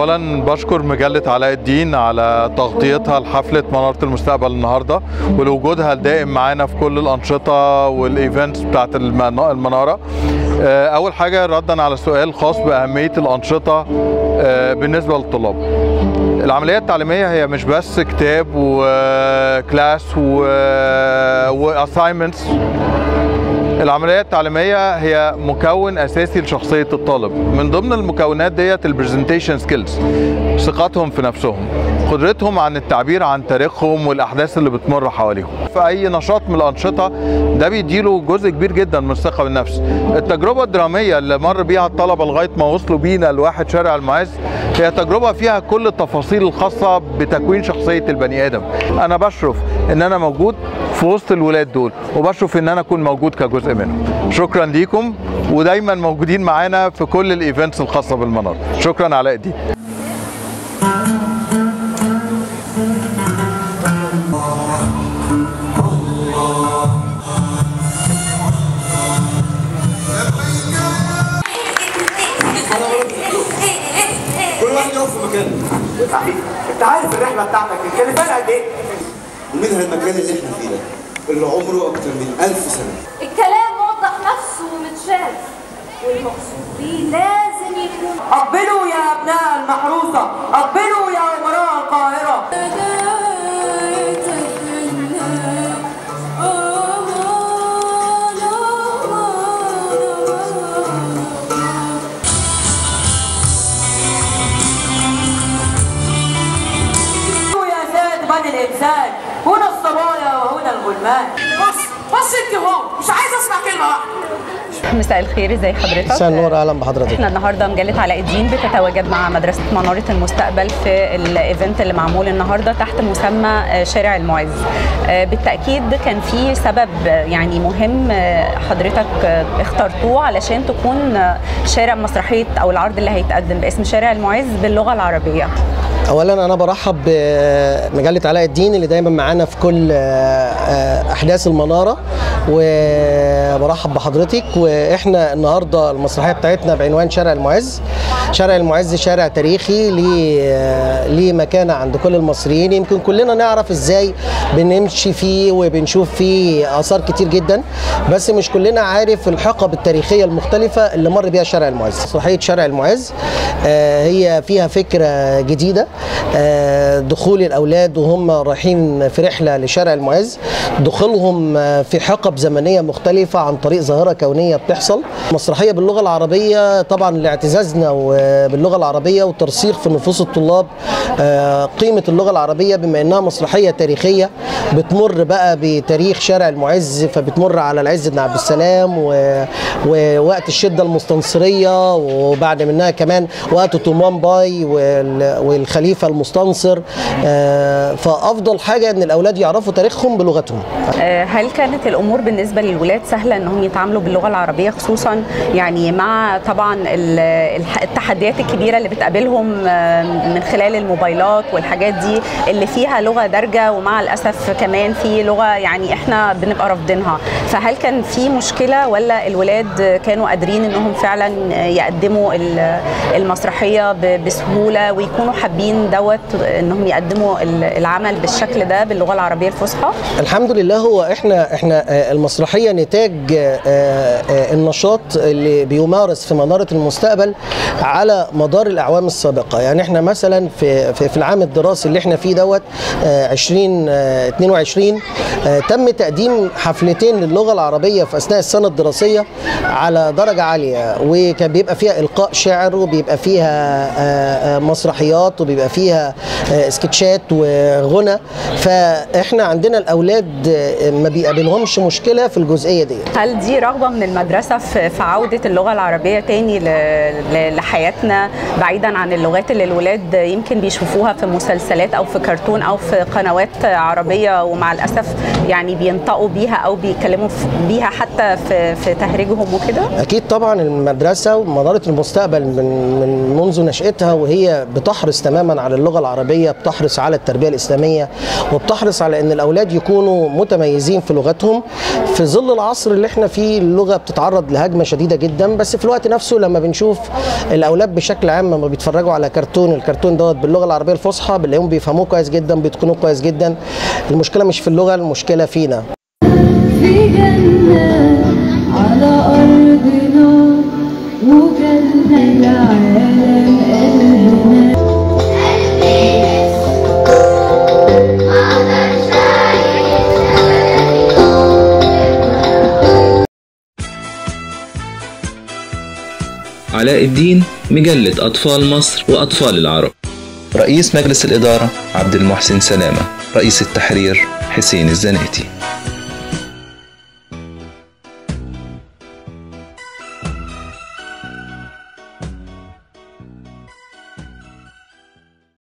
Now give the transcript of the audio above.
اولا بشكر مجلة علاء الدين على تغطيتها لحفلة منارة المستقبل النهارده ولوجودها الدائم معانا في كل الأنشطة وال events بتاعت المن- المنارة. آه، أول حاجة ردا على سؤال خاص بأهمية الأنشطة آه، بالنسبة للطلاب. العملية التعليمية هي مش بس كتاب و class و assignments العملية التعليمية هي مكون أساسي لشخصية الطالب. من ضمن المكونات ديت ال presentation skills ثقتهم في نفسهم قدرتهم عن التعبير عن تاريخهم والأحداث اللي بتمر حواليهم. في أي نشاط من الأنشطة ده بيديله جزء كبير جدا من الثقة بالنفس. التجربة الدرامية اللي مر بيها الطلبة لغاية ما وصلوا بينا لواحد شارع المعز هي تجربة فيها كل التفاصيل الخاصة بتكوين شخصية البني آدم. أنا بشرف إن أنا موجود في وسط الولاد دول وبشرف إن أنا أكون موجود كجزء منهم. شكرا ليكم ودايما موجودين معانا في كل الإيفنتس الخاصة بالمنار شكرا علاء الدين صحيح أنت عارف الرحلة بتاعتك الكلفان قد إيه؟ ومنها المكان اللي إحنا فيه ده اللي عمره أكتر من ألف سنة. الكلام وضح نفسه ومتشاف والمقصود بيه لازم يكون. قبلوا يا أبناء المحروسة قبلوا بص بص انت هو مش عايز اسمع كلمه واحدة مساء الخير ازي حضرتك؟ مساء النور أهلا بحضرتك. إحنا النهارده مجله علاء الدين بتتواجد مع مدرسة مناره المستقبل في الإيفنت اللي معمول النهارده تحت مسمى آه، شارع المعز. آه، بالتأكيد كان في سبب آه، يعني مهم حضرتك اخترتوه علشان تكون شارع مسرحية أو العرض اللي هيتقدم باسم شارع المعز باللغة العربية. اولا أنا برحب بمجلة علاء الدين اللي دايما معانا في كل آه، أحداث المنارة وبرحب بحضرتك. وإحنا النهارده المسرحية بتاعتنا بعنوان شارع المعز. شارع المعز شارع تاريخي ليه آه، ليه مكانة عند كل المصريين. يمكن كلنا نعرف إزاي بنمشي فيه وبنشوف فيه آثار كتير جدا بس مش كلنا عارف الحقب التاريخية المختلفة اللي مر بيها شارع المعز. مسرحية شارع المعز آه، هي فيها فكرة جديدة. دخول الأولاد وهم رايحين في رحلة لشارع المعز. دخولهم آه، في حقب زمنية مختلفة عن طريق ظاهرة كونية بتحصل. مسرحية باللغة العربية طبعا لاعتزازنا باللغة العربية وترسيخ في نفوس الطلاب آه، قيمة اللغة العربية بما إنها مسرحية تاريخية بتمر بقى بتاريخ شارع المعز فبتمر على العز بن عبد السلام و- ووقت الشدة المستنصرية وبعد منها كمان وقت تومان باي وال- والخليفه المستنصر آه، فأفضل حاجة إن الأولاد يعرفوا تاريخهم بلغتهم. آه، هل كانت الأمور بالنسبة للولاد سهلة إنهم يتعاملوا باللغة العربية خصوصا؟ يعني مع طبعا التحديات الكبيرة اللي بتقابلهم آه، من خلال الموبايلات والحاجات دي اللي فيها لغة دارجة ومع الأسف كمان في لغة يعني إحنا بنبقى رافضينها. فهل كان في مشكلة ولا الولاد كانوا قادرين إنهم فعلا يقدموا ال- المسرحية بسهولة ويكونوا حابين دوت إنهم يقدموا ال- العمل بالشكل ده باللغة العربية الفصحى. الحمد لله هو إحنا إحنا آه، المسرحية نتاج آه، آه، النشاط اللي بيمارس في منارة المستقبل على مدار الأعوام السابقة. يعني إحنا مثلا في في, في العام الدراسي اللي إحنا فيه دوت آه، 20 آه، 22 آه، تم تقديم حفلتين للغة العربية في أثناء السنة الدراسية على درجة عالية وكان بيبقى فيها إلقاء شعر وبيبقى فيها مسرحيات وبيبقى فيها آه، سكتشات وغنى. فإحنا عندنا الأولاد آه، ما بيقابلهمش مشكلة في الجزئية دي. هل دي رغبة من المدرسة في عودة اللغة العربية تاني لحياتنا بعيدا عن اللغات اللي الولاد يمكن بيشوفوها في مسلسلات أو في كرتون أو في قنوات عربية ومع الأسف يعني بينطقوا بيها أو بيتكلموا بيها حتى في في تهريجهم وكده؟ أكيد طبعا المدرسة ومناره المستقبل من من منذ نشأتها وهي بتحرص تماما على اللغة العربية بتحرص على التربية الإسلامية وبتحرص على إن الأولاد يكونوا متميزين في لغتهم. في ظل العصر اللي إحنا فيه اللغة بتتعرض لهجمة شديدة جدا. بس في الوقت نفسه لما بنشوف الأولاد بشكل عام لما بيتفرجوا على كرتون الكرتون دوت باللغة العربية الفصحى بنلاقيهم بيفهموه كويس جدا بيتقنوه كويس جدا. المشكلة مش في اللغة المشكلة فينا. في جنة. علاء الدين مجلة أطفال مصر وأطفال العرب. رئيس مجلس الإدارة عبد المحسن سلامة رئيس التحرير حسين الزناتي.